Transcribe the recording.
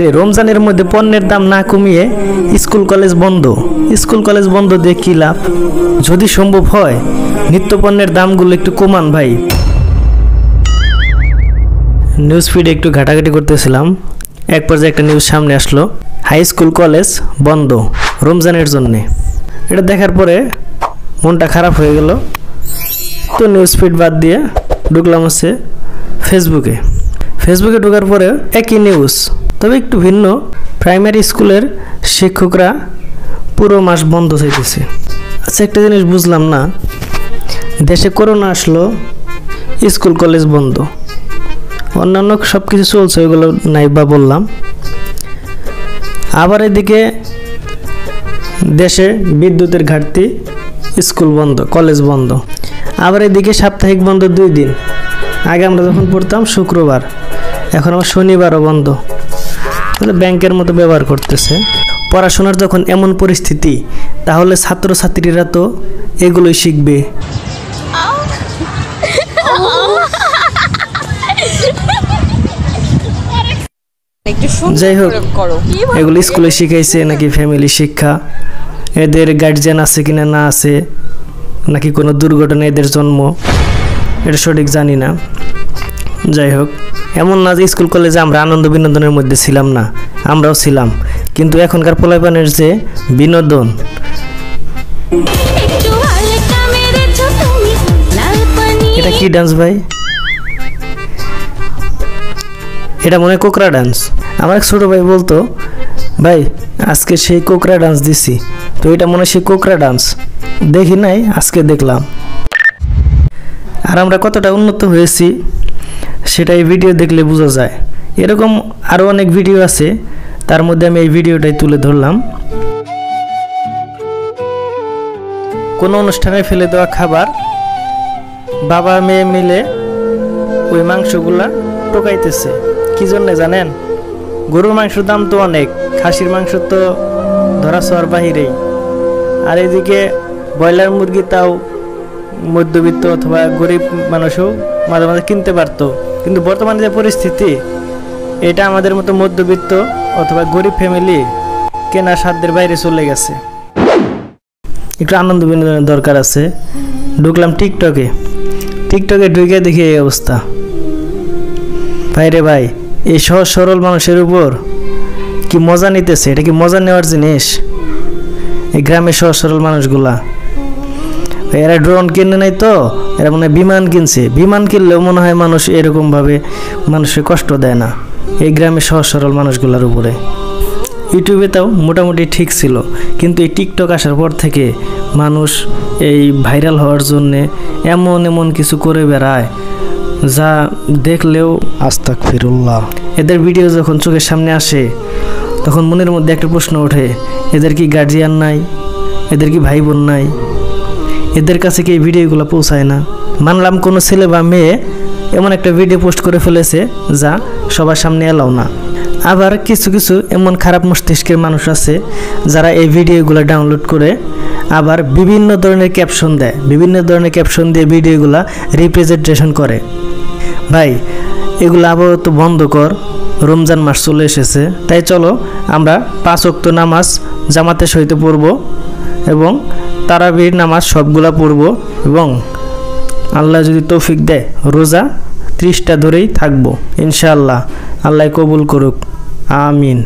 রমজানের মধ্যে পণ্যের দাম না কমিয়ে স্কুল কলেজ বন্ধ। স্কুল কলেজ বন্ধ দিয়ে কি লাভ? যদি সম্ভব হয়, নিত্য পণ্যের দামগুলো একটু কমান ভাই। নিউজ ফিডে একটু ঘাটাঘাটি করতেছিলাম। এক পর্যায়ে একটা নিউজ সামনে আসলো। হাই স্কুল কলেজ বন্ধ রমজানের জন্যে। এটা দেখার পরে মনটা খারাপ হয়ে গেল। তো নিউজ ফিড বাদ দিয়ে ঢুকলাম হচ্ছে ফেসবুকে ফেসবুকে ঢোকার পরে একই নিউজ তবে একটু ভিন্ন। প্রাইমারি স্কুলের শিক্ষকরা পুরো মাস বন্ধ চাইতেছে। আচ্ছা একটা জিনিস বুঝলাম না। দেশে করোনা আসলো, স্কুল, কলেজ বন্ধ। অন্যান্য সব কিছু চলছে, ওইগুলো নাই বা বললাম। আবার এদিকে দেশে বিদ্যুতের ঘাটতি, স্কুল বন্ধ, কলেজ বন্ধ। আবার এদিকে সাপ্তাহিক বন্ধ দুই দিন। আগে আমরা যখন পড়তাম, শুক্রবার। এখন আমার শনিবারও বন্ধ। ব্যাংকের মতো ব্যবহার করতেছে। পড়াশোনার যখন এমন পরিস্থিতি তাহলে ছাত্রছাত্রীরা তো এগুলোই শিখবে। যাই হোক এগুলো স্কুলে শিখাইছে নাকি ফ্যামিলি শিক্ষা? এদের গার্জিয়ান আছে কিনা না আছে নাকি কোনো দুর্ঘটনা এদের জন্ম? এটা সঠিক জানি না। যাই হোক এমন না যে স্কুল কলেজে আমরা আনন্দ বিনোদনের মধ্যে ছিলাম না আমরাও ছিলাম। কিন্তু এখনকার পোলাপানের যে বিনোদন। এটা কি ডান্স ভাই? এটা মনে হয় কোকরা ডান্স আমার এক ছোটো ভাই বলতো ভাই আজকে সেই কোকরা ডান্স দিছি তো এটা মনে হয় সেই কোকরা ডান্স দেখি নাই আজকে দেখলাম। আর আমরা কতটা উন্নত হয়েছি সেটা এই ভিডিও দেখলে বোঝা যায়। এরকম আরও অনেক ভিডিও আছে, তার মধ্যে আমি এই ভিডিওটাই তুলে ধরলাম। কোনো অনুষ্ঠানে ফেলে দেওয়া খাবার, বাবা মেয়ে মিলে ওই মাংসগুলা টোকাইতেছে। কি জন্য জানেন? গরুর মাংসের দাম তো অনেক, খাসির মাংস তো ধরা ছোঁয়ার বাহিরেই। আর এদিকে ব্রয়লার মুরগি তাও মধ্যবিত্ত অথবা গরিব মানুষও মাঝে মাঝে কিনতে পারতো। কিন্তু বর্তমানে যে পরিস্থিতি, এটা আমাদের মতো মধ্যবিত্ত অথবা গরিব ফ্যামিলি কেনা সাধ্যের বাইরে চলে গেছে। একটু আনন্দ বিনোদনের দরকার আছে। ঢুকলাম টিকটকে। টিকটকে ঢুকে দেখি এই অবস্থা। ভাই রে ভাই, এই সহজ সরল মানুষের উপর কি মজা নিতেছে? এটা কি মজা নেওয়ার জিনিস? এই গ্রামের সহজ সরল মানুষগুলা। এরা ড্রোন কিনে নাই তো? এরা মনে বিমান কিনছে। বিমান কিনলেও মনে হয় মানুষ এরকমভাবে মানুষের কষ্ট দেয় না। এই গ্রামের সহজ সরল মানুষগুলোর উপরে। ইউটিউবে তাও মোটামুটি ঠিক ছিল। কিন্তু এই টিকটক আসার পর থেকে মানুষ এই ভাইরাল হওয়ার জন্যে এমন এমন কিছু করে বেড়ায় যা দেখলেও আস্তাক ফিরুল্লাহ এদের ভিডিও যখন চোখের সামনে আসে তখন মনের মধ্যে একটা প্রশ্ন ওঠে এদের কি গার্জিয়ান নাই? এদের কি ভাই বোন নাই? এদের কাছে কি এই ভিডিওগুলো পৌঁছায় না? মানলাম কোনো ছেলে বা মেয়ে এমন একটা ভিডিও পোস্ট করে ফেলেছে যা সবার সামনে এলাও না। আবার কিছু কিছু এমন খারাপ মস্তিষ্কের মানুষ আছে যারা এই ভিডিওগুলো ডাউনলোড করে আবার বিভিন্ন ধরনের ক্যাপশন দেয়, বিভিন্ন ধরনের ক্যাপশন দিয়ে ভিডিওগুলো রিপ্রেজেন্টেশন করে। ভাই, এগুলো আপাতত বন্ধ কর, রমজান মাস চলে এসেছে। তাই চলো আমরা পাঁচ অক্ত নামাজ জামাতে সহিত পড়ব এবং তারাবির নামাজ সবগুলা পড়ব এবং আল্লাহ যদি তৌফিক দেয়, রোজা ত্রিশটা ধরেই থাকব, ইনশাআল্লাহ। আল্লাহ কবুল করুক। আমিন।